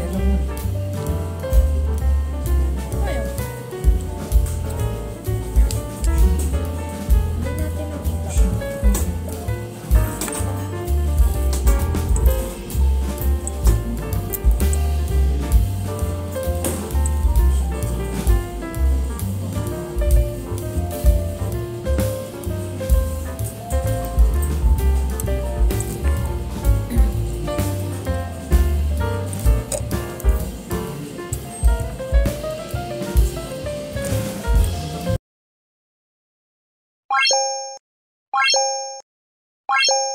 alone you